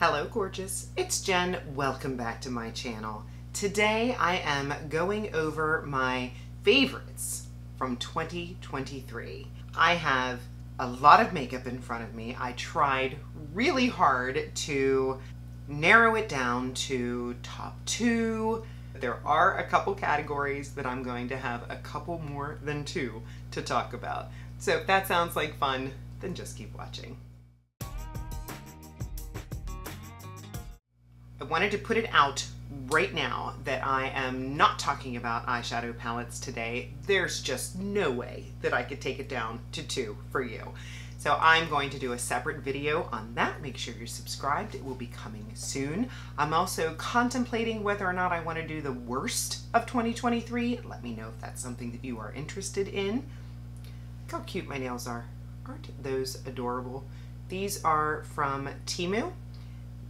Hello gorgeous, it's Jen. Welcome back to my channel. Today I am going over my favorites from 2023. I have a lot of makeup in front of me. I tried really hard to narrow it down to top two. There are a couple categories that I'm going to have a couple more than two to talk about. So if that sounds like fun, then just keep watching. I wanted to put it out right now that I am not talking about eyeshadow palettes today. There's just no way that I could take it down to two for you. So I'm going to do a separate video on that. Make sure you're subscribed. It will be coming soon. I'm also contemplating whether or not I want to do the worst of 2023. Let me know if that's something that you are interested in. Look how cute my nails are. Aren't those adorable? These are from Temu.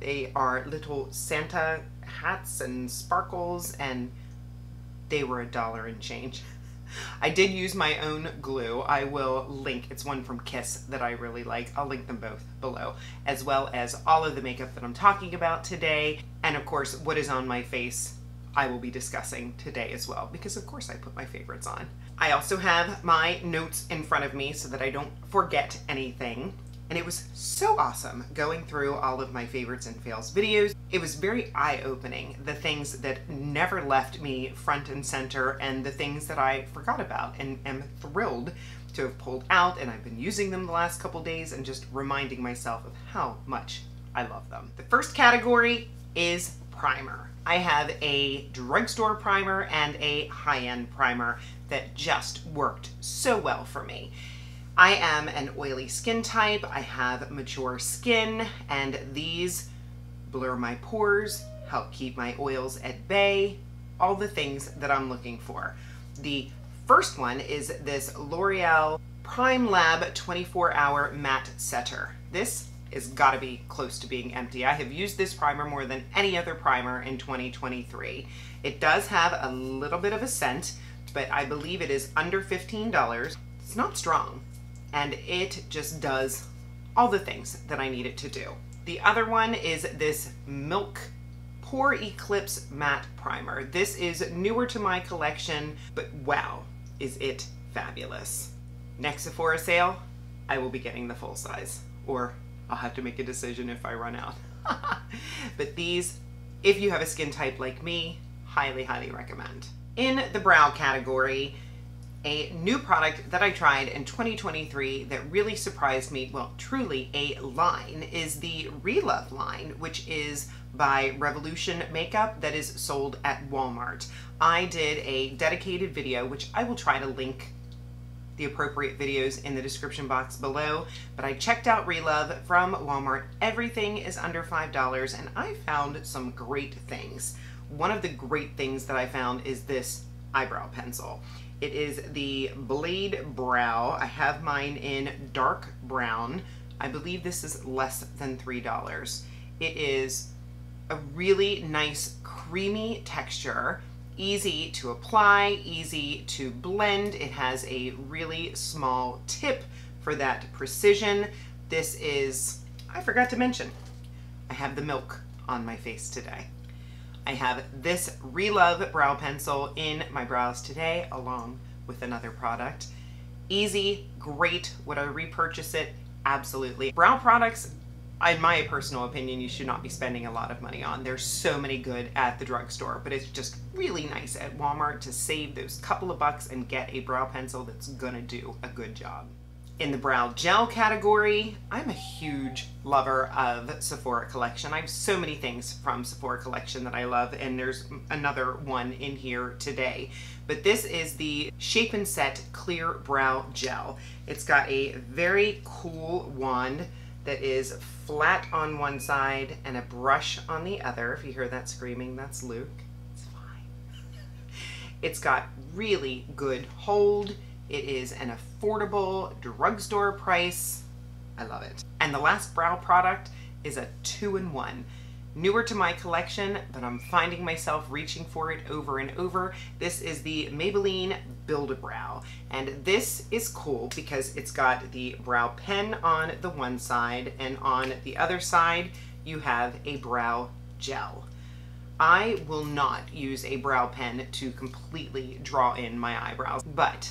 They are little Santa hats and sparkles and they were a dollar and change. I did use my own glue. I will link, it's one from Kiss that I really like. I'll link them both below, as well as all of the makeup that I'm talking about today. And of course, what is on my face, I will be discussing today as well, because of course I put my favorites on. I also have my notes in front of me so that I don't forget anything and it was so awesome going through all of my favorites and fails videos. It was very eye-opening, the things that never left me front and center and the things that I forgot about and am thrilled to have pulled out and I've been using them the last couple days and just reminding myself of how much I love them. The first category is primer. I have a drugstore primer and a high-end primer that just worked so well for me. I am an oily skin type. I have mature skin and these blur my pores, help keep my oils at bay, all the things that I'm looking for. The first one is this L'Oreal Prime Lab 24 Hour Matte Setter. This is gotta be close to being empty. I have used this primer more than any other primer in 2023. It does have a little bit of a scent, but I believe it is under $15. It's not strong and it just does all the things that I need it to do. The other one is this Milk Pore Eclipse Matte Primer. This is newer to my collection, but wow, is it fabulous. Next Sephora sale, I will be getting the full size, or I'll have to make a decision if I run out. but these, if you have a skin type like me, highly, highly recommend. In the brow category, a new product that I tried in 2023 that really surprised me, well, truly a line, is the Relove line, which is by Revolution Makeup that is sold at Walmart. I did a dedicated video, which I will try to link the appropriate videos in the description box below, but I checked out Relove from Walmart. Everything is under $5 and I found some great things. One of the great things that I found is this eyebrow pencil. It is the Blade Brow. I have mine in dark brown. I believe this is less than $3. It is a really nice creamy texture, easy to apply, easy to blend. It has a really small tip for that precision. This is, I forgot to mention, I have the milk on my face today. I have this Relove brow pencil in my brows today along with another product. Easy, great, would I repurchase it? Absolutely. Brow products, in my personal opinion, you should not be spending a lot of money on. There's so many good at the drugstore, but it's just really nice at Walmart to save those couple of bucks and get a brow pencil that's gonna do a good job. In the brow gel category, I'm a huge lover of Sephora Collection. I have so many things from Sephora Collection that I love, and there's another one in here today. But this is the Shape and Set Clear Brow Gel. It's got a very cool wand that is flat on one side and a brush on the other. If you hear that screaming, that's Luke. It's fine. it's got really good hold it is an affordable drugstore price. I love it. And the last brow product is a two-in-one. Newer to my collection, but I'm finding myself reaching for it over and over. This is the Maybelline Build-A-Brow. And this is cool because it's got the brow pen on the one side and on the other side, you have a brow gel. I will not use a brow pen to completely draw in my eyebrows, but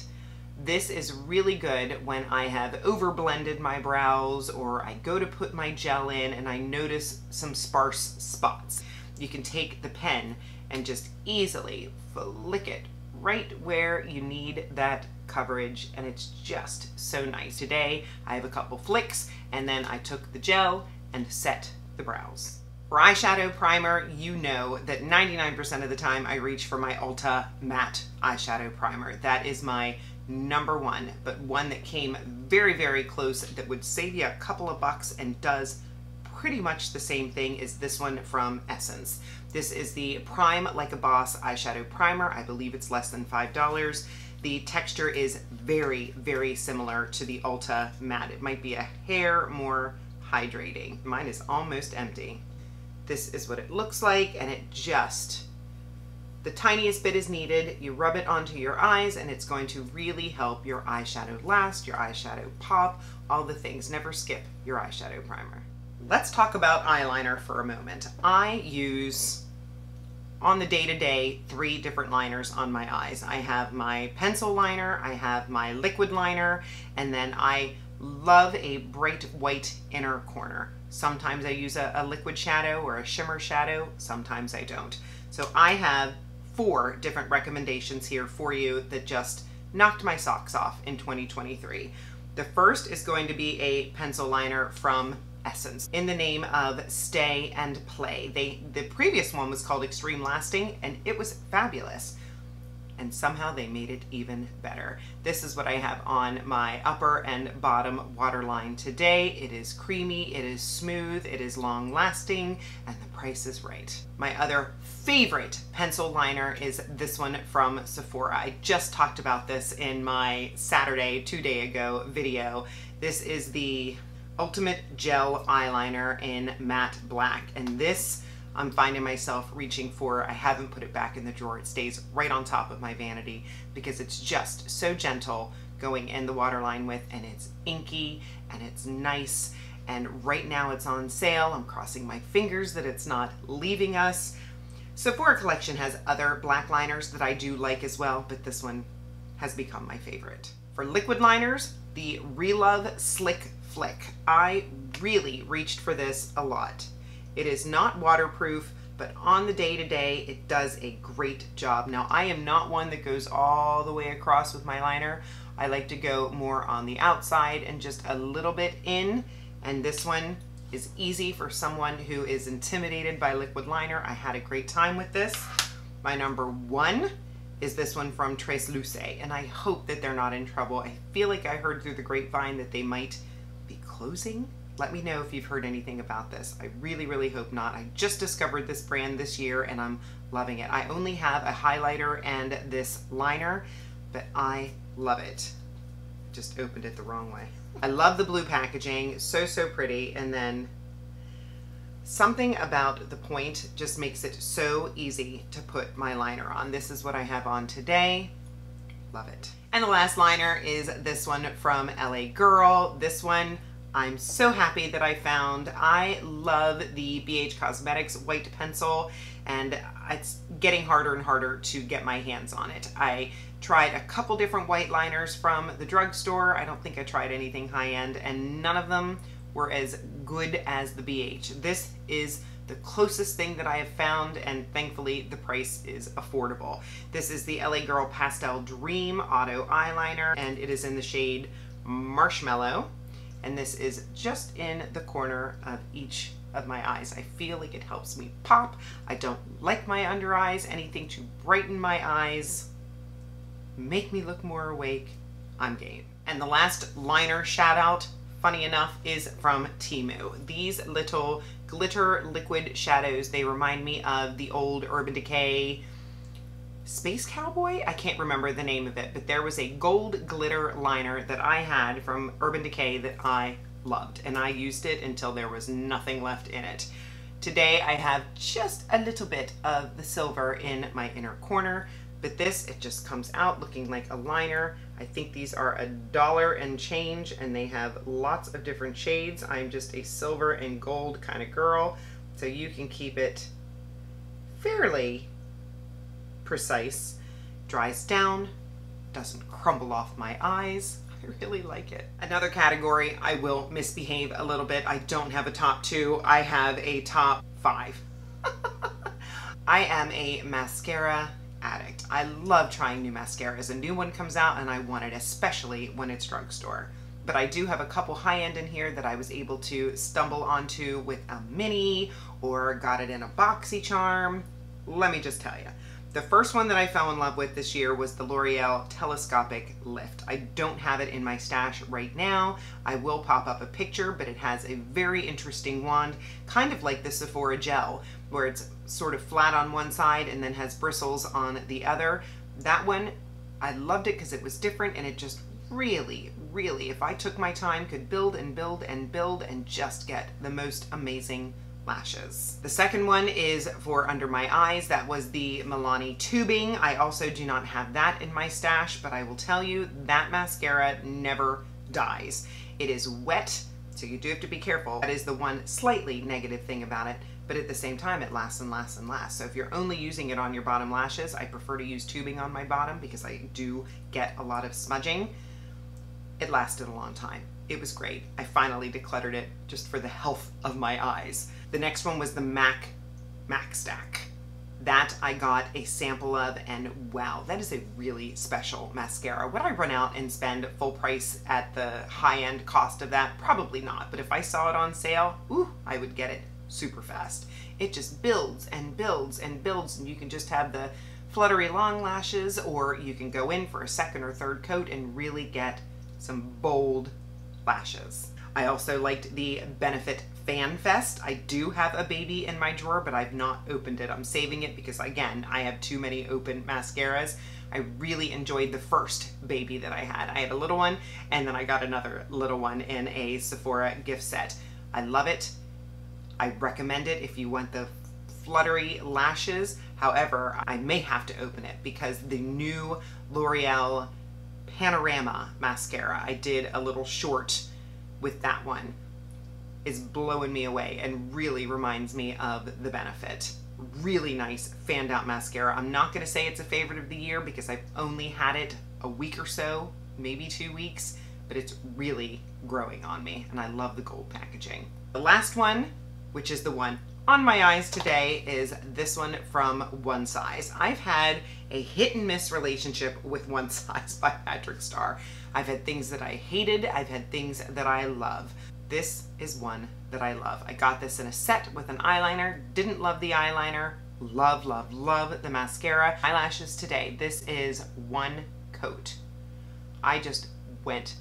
this is really good when I have overblended my brows or I go to put my gel in and I notice some sparse spots. You can take the pen and just easily flick it right where you need that coverage and it's just so nice. Today I have a couple flicks and then I took the gel and set the brows. For eyeshadow primer, you know that 99% of the time I reach for my Ulta matte eyeshadow primer. That is my number one, but one that came very, very close that would save you a couple of bucks and does pretty much the same thing as this one from Essence. This is the Prime Like a Boss eyeshadow primer. I believe it's less than $5. The texture is very, very similar to the Ulta matte. It might be a hair more hydrating. Mine is almost empty. This is what it looks like and it just, the tiniest bit is needed. You rub it onto your eyes and it's going to really help your eyeshadow last, your eyeshadow pop, all the things. Never skip your eyeshadow primer. Let's talk about eyeliner for a moment. I use on the day-to-day -day, three different liners on my eyes. I have my pencil liner, I have my liquid liner, and then I love a bright white inner corner. Sometimes I use a, a, liquid shadow or a shimmer shadow, sometimes I don't. So I have four different recommendations here for you that just knocked my socks off in 2023. The first is going to be a pencil liner from Essence in the name of Stay and Play. They The previous one was called Extreme Lasting and it was fabulous and somehow they made it even better. This is what I have on my upper and bottom waterline today. It is creamy, it is smooth, it is long lasting, and the price is right. My other favorite pencil liner is this one from Sephora. I just talked about this in my Saturday, two day ago video. This is the Ultimate Gel Eyeliner in Matte Black, and this I'm finding myself reaching for. I haven't put it back in the drawer. It stays right on top of my vanity because it's just so gentle going in the waterline with and it's inky and it's nice and right now it's on sale. I'm crossing my fingers that it's not leaving us. Sephora Collection has other black liners that I do like as well, but this one has become my favorite. For liquid liners, the Relove Slick Flick. I really reached for this a lot. It is not waterproof, but on the day-to-day, -day, it does a great job. Now, I am not one that goes all the way across with my liner. I like to go more on the outside and just a little bit in, and this one is easy for someone who is intimidated by liquid liner. I had a great time with this. My number one is this one from Trace Tresluce, and I hope that they're not in trouble. I feel like I heard through the grapevine that they might be closing let me know if you've heard anything about this. I really, really hope not. I just discovered this brand this year and I'm loving it. I only have a highlighter and this liner, but I love it. Just opened it the wrong way. I love the blue packaging, so, so pretty. And then something about the point just makes it so easy to put my liner on. This is what I have on today. Love it. And the last liner is this one from LA Girl. This one I'm so happy that I found. I love the BH Cosmetics white pencil and it's getting harder and harder to get my hands on it. I tried a couple different white liners from the drugstore. I don't think I tried anything high-end and none of them were as good as the BH. This is the closest thing that I have found and thankfully the price is affordable. This is the LA Girl Pastel Dream Auto Eyeliner and it is in the shade Marshmallow and this is just in the corner of each of my eyes. I feel like it helps me pop. I don't like my under eyes, anything to brighten my eyes, make me look more awake, I'm game. And the last liner shout out, funny enough, is from Temu. These little glitter liquid shadows, they remind me of the old Urban Decay Space Cowboy? I can't remember the name of it, but there was a gold glitter liner that I had from Urban Decay that I loved, and I used it until there was nothing left in it. Today I have just a little bit of the silver in my inner corner, But this, it just comes out looking like a liner. I think these are a dollar and change and they have lots of different shades. I'm just a silver and gold kind of girl. So you can keep it fairly precise. Dries down, doesn't crumble off my eyes. I really like it. Another category, I will misbehave a little bit. I don't have a top two. I have a top five. I am a mascara addict. I love trying new mascaras. A new one comes out and I want it, especially when it's drugstore. But I do have a couple high-end in here that I was able to stumble onto with a mini or got it in a BoxyCharm. Let me just tell you. The first one that I fell in love with this year was the L'Oreal Telescopic Lift. I don't have it in my stash right now. I will pop up a picture, but it has a very interesting wand, kind of like the Sephora Gel, where it's sort of flat on one side and then has bristles on the other. That one, I loved it because it was different and it just really, really, if I took my time, could build and build and build and just get the most amazing lashes. The second one is for under my eyes. That was the Milani tubing. I also do not have that in my stash, but I will tell you that mascara never dies. It is wet, so you do have to be careful. That is the one slightly negative thing about it, but at the same time, it lasts and lasts and lasts. So if you're only using it on your bottom lashes, I prefer to use tubing on my bottom because I do get a lot of smudging. It lasted a long time. It was great. I finally decluttered it just for the health of my eyes. The next one was the MAC MAC Stack. That I got a sample of and wow, that is a really special mascara. Would I run out and spend full price at the high-end cost of that? Probably not, but if I saw it on sale, ooh, I would get it super fast. It just builds and builds and builds and you can just have the fluttery long lashes or you can go in for a second or third coat and really get some bold lashes. I also liked the Benefit Fan Fest. I do have a baby in my drawer, but I've not opened it. I'm saving it because, again, I have too many open mascaras. I really enjoyed the first baby that I had. I had a little one, and then I got another little one in a Sephora gift set. I love it. I recommend it if you want the fluttery lashes. However, I may have to open it because the new L'Oreal Panorama mascara, I did a little short with that one, is blowing me away and really reminds me of the Benefit. Really nice fanned out mascara. I'm not going to say it's a favorite of the year because I've only had it a week or so, maybe two weeks, but it's really growing on me and I love the gold packaging. The last one which is the one on my eyes today is this one from One Size. I've had a hit and miss relationship with One Size by Patrick Starr. I've had things that I hated, I've had things that I love. This is one that I love. I got this in a set with an eyeliner, didn't love the eyeliner, love, love, love the mascara. Eyelashes today, this is one coat. I just went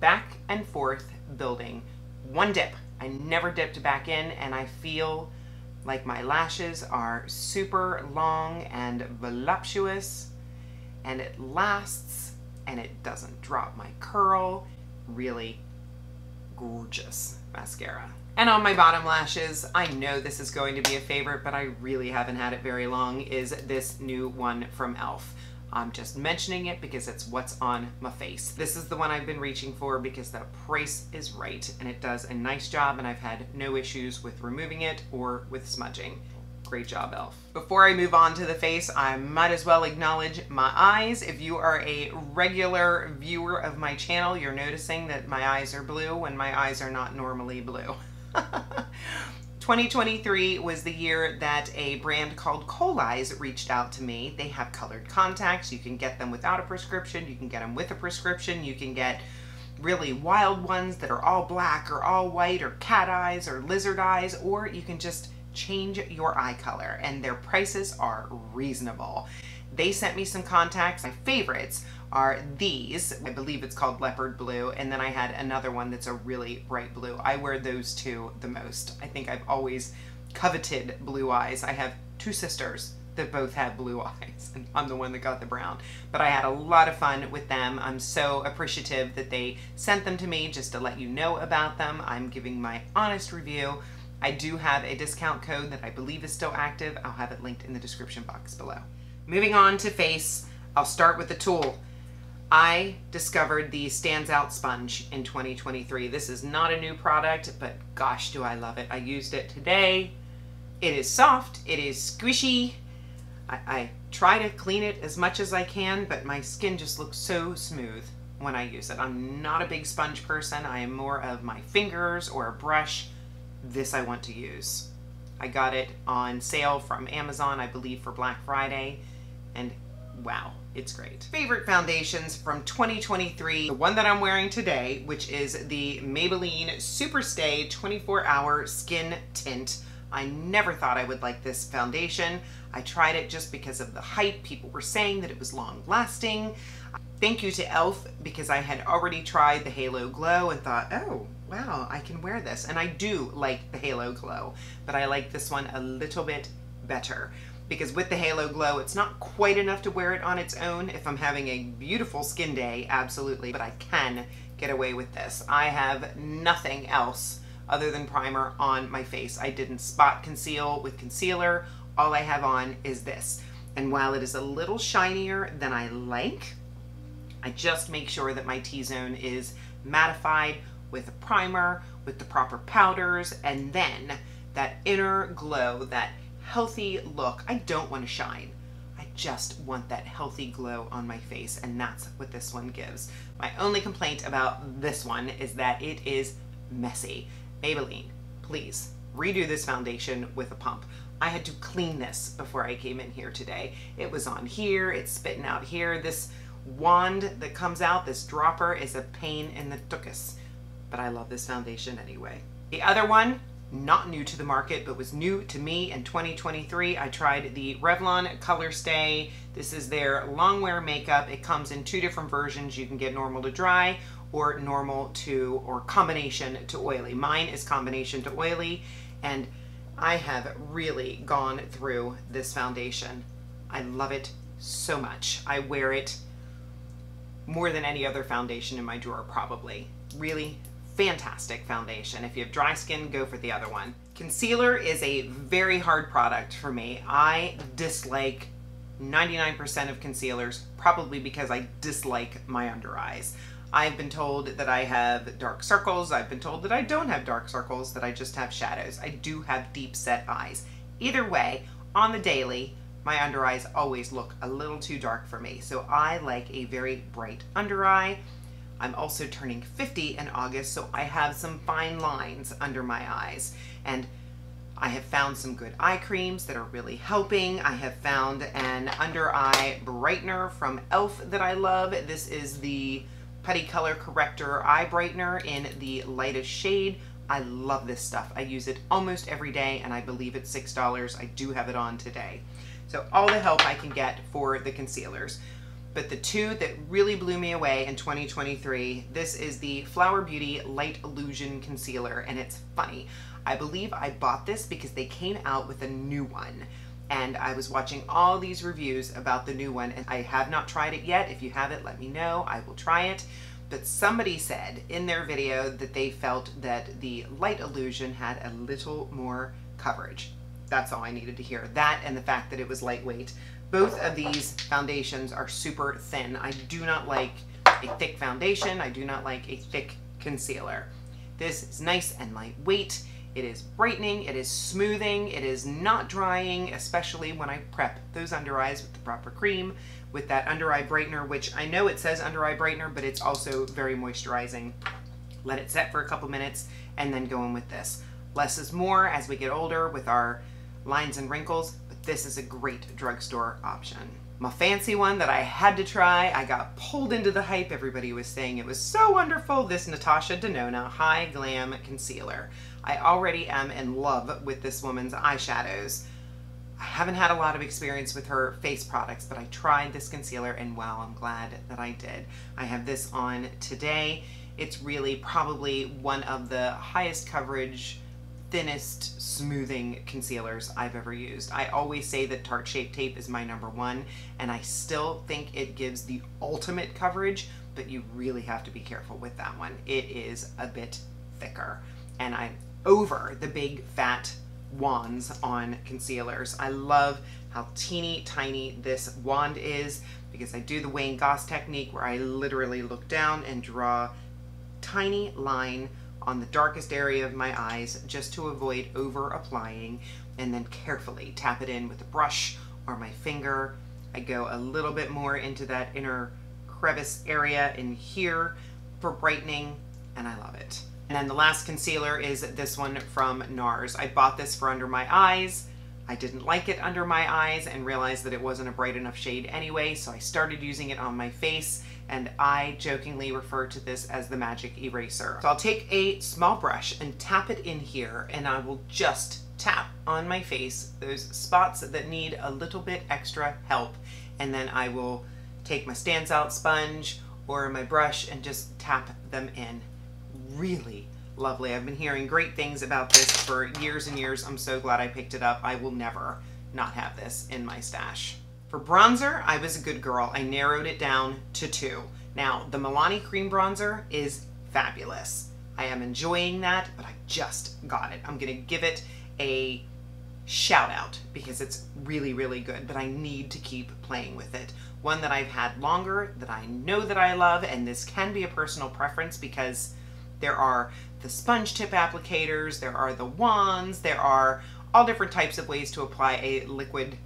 back and forth building one dip I never dipped back in and I feel like my lashes are super long and voluptuous and it lasts and it doesn't drop my curl. Really gorgeous mascara. And on my bottom lashes, I know this is going to be a favorite, but I really haven't had it very long, is this new one from e.l.f. I'm just mentioning it because it's what's on my face. This is the one I've been reaching for because the price is right and it does a nice job and I've had no issues with removing it or with smudging. Great job, e.l.f. Before I move on to the face, I might as well acknowledge my eyes. If you are a regular viewer of my channel, you're noticing that my eyes are blue when my eyes are not normally blue. 2023 was the year that a brand called Eyes reached out to me. They have colored contacts. You can get them without a prescription. You can get them with a prescription. You can get really wild ones that are all black or all white or cat eyes or lizard eyes, or you can just change your eye color and their prices are reasonable. They sent me some contacts. My favorites are these. I believe it's called leopard blue. And then I had another one that's a really bright blue. I wear those two the most. I think I've always coveted blue eyes. I have two sisters that both have blue eyes and I'm the one that got the brown. But I had a lot of fun with them. I'm so appreciative that they sent them to me just to let you know about them. I'm giving my honest review. I do have a discount code that I believe is still active. I'll have it linked in the description box below. Moving on to face, I'll start with the tool. I discovered the Stands Out Sponge in 2023. This is not a new product, but gosh, do I love it. I used it today. It is soft, it is squishy. I, I try to clean it as much as I can, but my skin just looks so smooth when I use it. I'm not a big sponge person. I am more of my fingers or a brush. This I want to use. I got it on sale from Amazon, I believe for Black Friday, and wow, it's great. Favorite foundations from 2023. The one that I'm wearing today, which is the Maybelline Superstay 24 Hour Skin Tint. I never thought I would like this foundation. I tried it just because of the hype. People were saying that it was long lasting. Thank you to e.l.f. because I had already tried the Halo Glow and thought, oh, wow, I can wear this. And I do like the Halo Glow, but I like this one a little bit better because with the Halo Glow, it's not quite enough to wear it on its own. If I'm having a beautiful skin day, absolutely, but I can get away with this. I have nothing else other than primer on my face. I didn't spot conceal with concealer. All I have on is this. And while it is a little shinier than I like, I just make sure that my T-zone is mattified with a primer, with the proper powders, and then that inner glow, that healthy look. I don't want to shine. I just want that healthy glow on my face and that's what this one gives. My only complaint about this one is that it is messy. Maybelline, please redo this foundation with a pump. I had to clean this before I came in here today. It was on here, it's spitting out here. This wand that comes out, this dropper, is a pain in the tuchus. But I love this foundation anyway. The other one, not new to the market, but was new to me in 2023. I tried the Revlon Color Stay. This is their long wear makeup. It comes in two different versions. You can get normal to dry or normal to, or combination to oily. Mine is combination to oily, and I have really gone through this foundation. I love it so much. I wear it more than any other foundation in my drawer, probably. Really fantastic foundation. If you have dry skin, go for the other one. Concealer is a very hard product for me. I dislike 99% of concealers, probably because I dislike my under eyes. I've been told that I have dark circles. I've been told that I don't have dark circles, that I just have shadows. I do have deep set eyes. Either way, on the daily, my under eyes always look a little too dark for me. So I like a very bright under eye. I'm also turning 50 in August, so I have some fine lines under my eyes. And I have found some good eye creams that are really helping. I have found an under eye brightener from e.l.f. that I love. This is the Putty Color Corrector Eye Brightener in the lightest shade. I love this stuff. I use it almost every day and I believe it's $6. I do have it on today. So all the help I can get for the concealers but the two that really blew me away in 2023, this is the Flower Beauty Light Illusion Concealer, and it's funny. I believe I bought this because they came out with a new one, and I was watching all these reviews about the new one, and I have not tried it yet. If you have it, let me know. I will try it. But somebody said in their video that they felt that the Light Illusion had a little more coverage. That's all I needed to hear. That and the fact that it was lightweight. Both of these foundations are super thin. I do not like a thick foundation. I do not like a thick concealer. This is nice and lightweight. It is brightening, it is smoothing, it is not drying, especially when I prep those under eyes with the proper cream, with that under eye brightener, which I know it says under eye brightener, but it's also very moisturizing. Let it set for a couple minutes and then go in with this. Less is more as we get older with our lines and wrinkles this is a great drugstore option. My fancy one that I had to try, I got pulled into the hype. Everybody was saying it was so wonderful. This Natasha Denona High Glam Concealer. I already am in love with this woman's eyeshadows. I haven't had a lot of experience with her face products, but I tried this concealer and wow, I'm glad that I did. I have this on today. It's really probably one of the highest coverage thinnest smoothing concealers I've ever used. I always say that Tarte Shape Tape is my number one, and I still think it gives the ultimate coverage, but you really have to be careful with that one. It is a bit thicker, and I'm over the big fat wands on concealers. I love how teeny tiny this wand is because I do the Wayne Goss technique where I literally look down and draw tiny line on the darkest area of my eyes just to avoid over applying and then carefully tap it in with a brush or my finger. I go a little bit more into that inner crevice area in here for brightening and I love it. And then the last concealer is this one from NARS. I bought this for under my eyes. I didn't like it under my eyes and realized that it wasn't a bright enough shade anyway, so I started using it on my face and I jokingly refer to this as the magic eraser. So I'll take a small brush and tap it in here and I will just tap on my face those spots that need a little bit extra help and then I will take my stands out sponge or my brush and just tap them in. Really lovely. I've been hearing great things about this for years and years. I'm so glad I picked it up. I will never not have this in my stash. For bronzer, I was a good girl. I narrowed it down to two. Now, the Milani Cream Bronzer is fabulous. I am enjoying that, but I just got it. I'm gonna give it a shout out because it's really, really good, but I need to keep playing with it. One that I've had longer, that I know that I love, and this can be a personal preference because there are the sponge tip applicators, there are the wands, there are all different types of ways to apply a liquid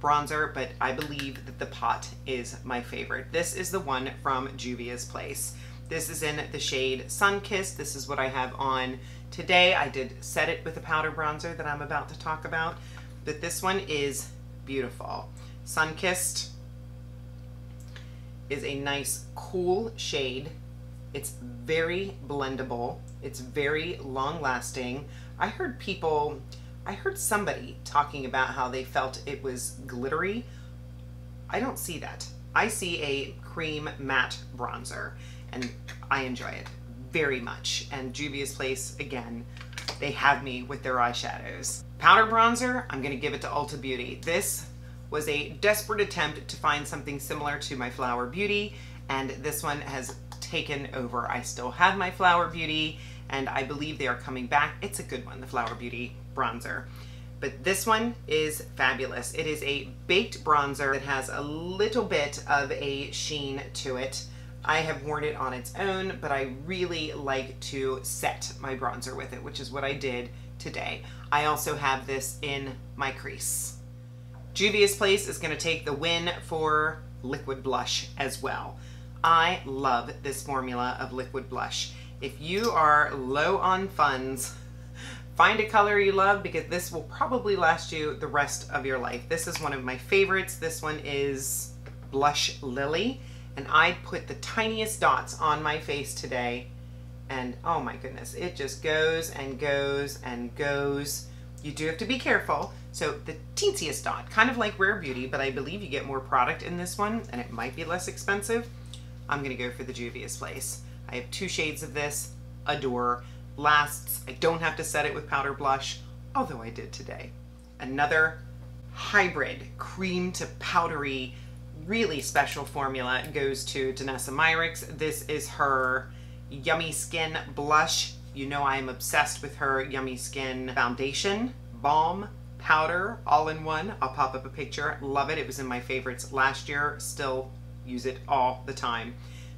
bronzer, but I believe that the pot is my favorite. This is the one from Juvia's Place. This is in the shade Sunkissed. This is what I have on today. I did set it with a powder bronzer that I'm about to talk about, but this one is beautiful. Sunkissed is a nice cool shade. It's very blendable. It's very long lasting. I heard people I heard somebody talking about how they felt it was glittery. I don't see that. I see a cream matte bronzer and I enjoy it very much. And Juvia's Place, again, they have me with their eyeshadows. Powder bronzer, I'm gonna give it to Ulta Beauty. This was a desperate attempt to find something similar to my Flower Beauty, and this one has taken over. I still have my Flower Beauty, and I believe they are coming back. It's a good one, the Flower Beauty bronzer. But this one is fabulous. It is a baked bronzer that has a little bit of a sheen to it. I have worn it on its own, but I really like to set my bronzer with it, which is what I did today. I also have this in my crease. Juvia's Place is going to take the win for liquid blush as well. I love this formula of liquid blush. If you are low on funds, Find a color you love because this will probably last you the rest of your life. This is one of my favorites. This one is Blush Lily and I put the tiniest dots on my face today and oh my goodness, it just goes and goes and goes. You do have to be careful. So the teensiest dot, kind of like Rare Beauty, but I believe you get more product in this one and it might be less expensive. I'm gonna go for the Juvia's Place. I have two shades of this, adore lasts. I don't have to set it with powder blush, although I did today. Another hybrid cream to powdery, really special formula goes to Danessa Myricks. This is her Yummy Skin Blush. You know I am obsessed with her Yummy Skin Foundation, Balm, Powder, all in one. I'll pop up a picture. Love it. It was in my favorites last year. Still use it all the time.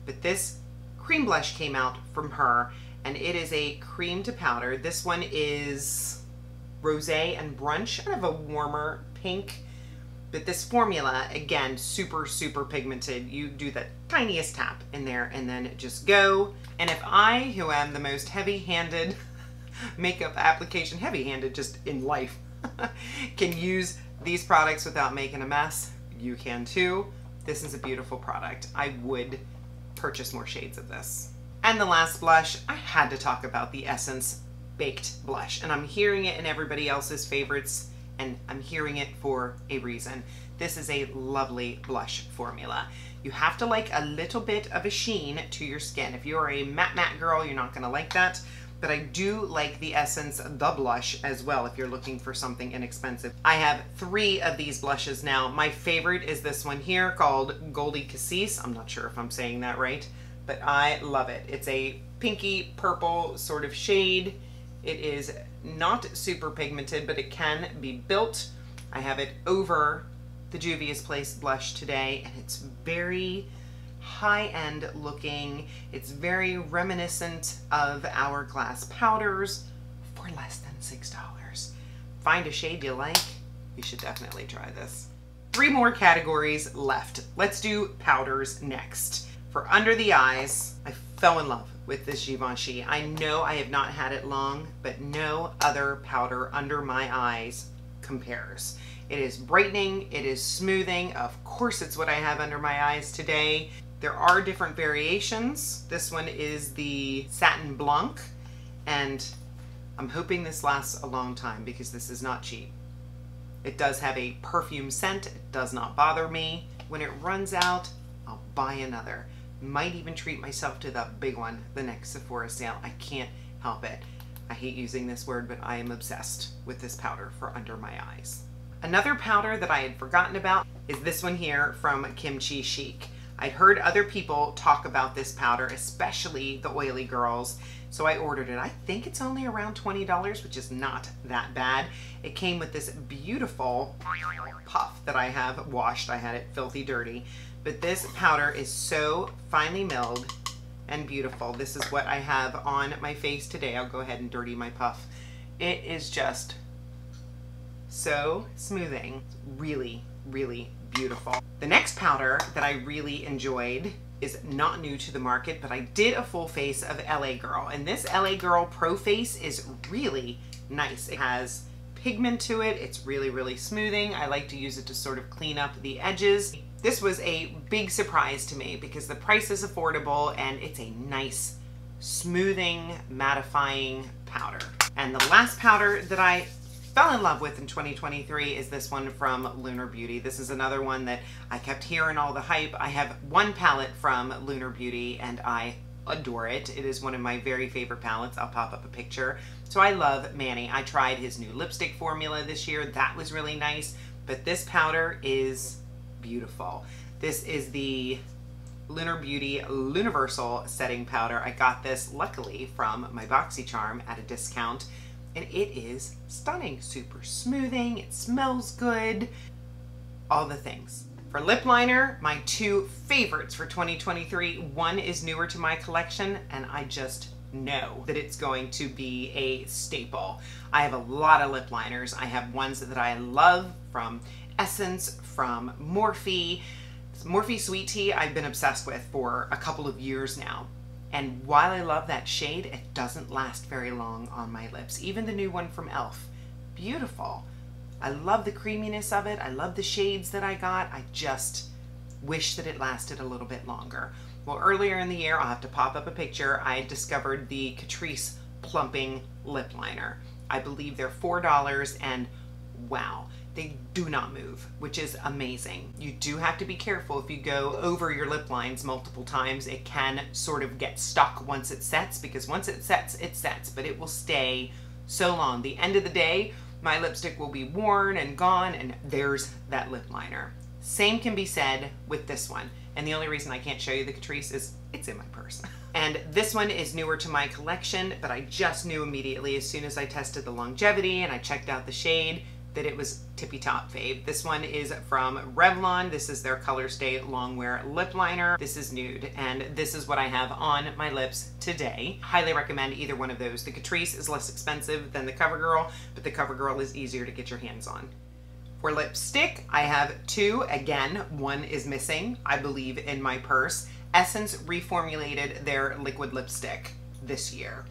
But this cream blush came out from her and it is a cream to powder. This one is rosé and brunch, kind of a warmer pink. But this formula, again, super, super pigmented. You do the tiniest tap in there and then just go. And if I, who am the most heavy-handed makeup application, heavy-handed just in life, can use these products without making a mess, you can too. This is a beautiful product. I would purchase more shades of this. And the last blush, I had to talk about the Essence Baked Blush. And I'm hearing it in everybody else's favorites, and I'm hearing it for a reason. This is a lovely blush formula. You have to like a little bit of a sheen to your skin. If you're a matte matte girl, you're not gonna like that. But I do like the Essence The Blush as well if you're looking for something inexpensive. I have three of these blushes now. My favorite is this one here called Goldie Cassis. I'm not sure if I'm saying that right but I love it. It's a pinky purple sort of shade It is not super pigmented, but it can be built. I have it over the Juvia's Place blush today, and it's very high-end looking. It's very reminiscent of Hourglass powders for less than $6. Find a shade you like, you should definitely try this. Three more categories left. Let's do powders next. For under the eyes, I fell in love with this Givenchy. I know I have not had it long, but no other powder under my eyes compares. It is brightening, it is smoothing. Of course, it's what I have under my eyes today. There are different variations. This one is the Satin Blanc, and I'm hoping this lasts a long time because this is not cheap. It does have a perfume scent. It does not bother me. When it runs out, I'll buy another. Might even treat myself to the big one the next Sephora sale. I can't help it. I hate using this word, but I am obsessed with this powder for under my eyes. Another powder that I had forgotten about is this one here from Kimchi Chic. I'd heard other people talk about this powder, especially the oily girls, so I ordered it. I think it's only around $20, which is not that bad. It came with this beautiful puff that I have washed. I had it filthy dirty. But this powder is so finely milled and beautiful. This is what I have on my face today. I'll go ahead and dirty my puff. It is just so smoothing. Really, really beautiful. The next powder that I really enjoyed is not new to the market, but I did a full face of LA Girl. And this LA Girl Pro Face is really nice. It has pigment to it. It's really, really smoothing. I like to use it to sort of clean up the edges. This was a big surprise to me because the price is affordable and it's a nice smoothing, mattifying powder. And the last powder that I fell in love with in 2023 is this one from Lunar Beauty. This is another one that I kept hearing all the hype. I have one palette from Lunar Beauty and I adore it. It is one of my very favorite palettes. I'll pop up a picture. So I love Manny. I tried his new lipstick formula this year. That was really nice. But this powder is beautiful. This is the Lunar Beauty Luniversal Setting Powder. I got this luckily from my BoxyCharm at a discount and it is stunning. Super smoothing, it smells good, all the things. For lip liner, my two favorites for 2023, one is newer to my collection and I just know that it's going to be a staple. I have a lot of lip liners. I have ones that I love from Essence, from Morphe. Morphe Sweet Tea I've been obsessed with for a couple of years now. And while I love that shade, it doesn't last very long on my lips. Even the new one from e.l.f. Beautiful. I love the creaminess of it. I love the shades that I got. I just wish that it lasted a little bit longer. Well, earlier in the year, I'll have to pop up a picture, I discovered the Catrice Plumping Lip Liner. I believe they're $4 and wow, they do not move, which is amazing. You do have to be careful if you go over your lip lines multiple times. It can sort of get stuck once it sets because once it sets, it sets, but it will stay so long. The end of the day, my lipstick will be worn and gone and there's that lip liner. Same can be said with this one. And the only reason I can't show you the Catrice is it's in my purse. And this one is newer to my collection, but I just knew immediately as soon as I tested the longevity and I checked out the shade that it was tippy top fave. This one is from Revlon. This is their Color Stay Longwear Lip Liner. This is nude, and this is what I have on my lips today. Highly recommend either one of those. The Catrice is less expensive than the CoverGirl, but the CoverGirl is easier to get your hands on. For lipstick, I have two. Again, one is missing, I believe, in my purse. Essence reformulated their liquid lipstick this year.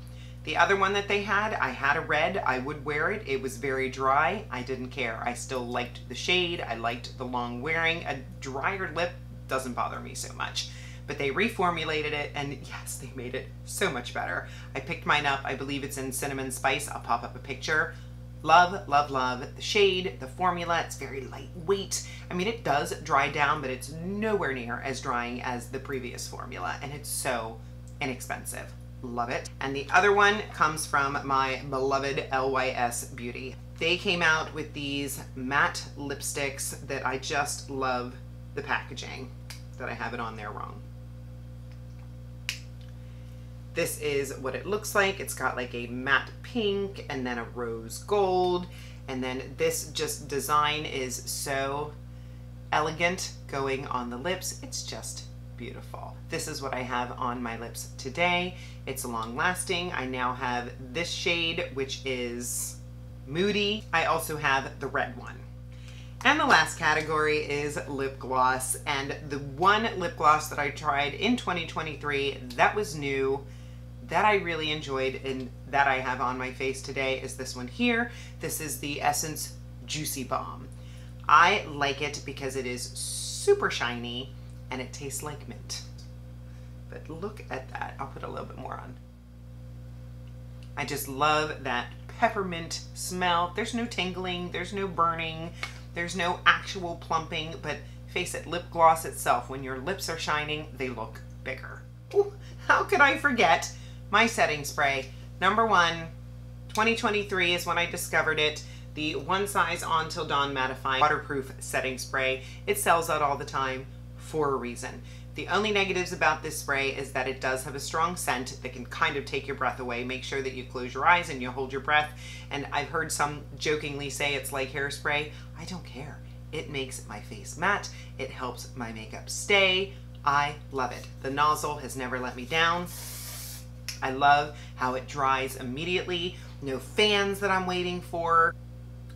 The other one that they had, I had a red. I would wear it. It was very dry. I didn't care. I still liked the shade. I liked the long wearing. A drier lip doesn't bother me so much. But they reformulated it and yes, they made it so much better. I picked mine up. I believe it's in Cinnamon Spice. I'll pop up a picture. Love, love, love the shade, the formula. It's very lightweight. I mean, it does dry down, but it's nowhere near as drying as the previous formula. And it's so inexpensive love it. And the other one comes from my beloved LYS Beauty. They came out with these matte lipsticks that I just love the packaging, that I have it on there wrong. This is what it looks like. It's got like a matte pink and then a rose gold. And then this just design is so elegant going on the lips. It's just beautiful. This is what I have on my lips today. It's long lasting. I now have this shade, which is Moody. I also have the red one. And the last category is lip gloss. And the one lip gloss that I tried in 2023 that was new, that I really enjoyed and that I have on my face today is this one here. This is the Essence Juicy Bomb. I like it because it is super shiny and it tastes like mint. But look at that. I'll put a little bit more on. I just love that peppermint smell. There's no tingling, there's no burning, there's no actual plumping, but face it, lip gloss itself, when your lips are shining, they look bigger. Ooh, how could I forget my setting spray? Number one, 2023 is when I discovered it. The One Size On Till Dawn Mattifying Waterproof Setting Spray. It sells out all the time for a reason. The only negatives about this spray is that it does have a strong scent that can kind of take your breath away. Make sure that you close your eyes and you hold your breath. And I've heard some jokingly say it's like hairspray. I don't care. It makes my face matte. It helps my makeup stay. I love it. The nozzle has never let me down. I love how it dries immediately. No fans that I'm waiting for.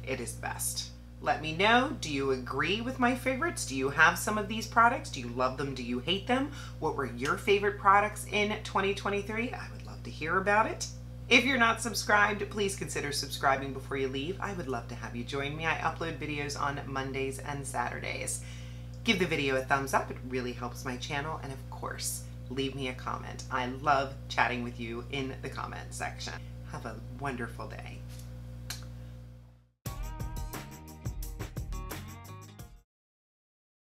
It is best. Let me know, do you agree with my favorites? Do you have some of these products? Do you love them? Do you hate them? What were your favorite products in 2023? I would love to hear about it. If you're not subscribed, please consider subscribing before you leave. I would love to have you join me. I upload videos on Mondays and Saturdays. Give the video a thumbs up, it really helps my channel. And of course, leave me a comment. I love chatting with you in the comment section. Have a wonderful day.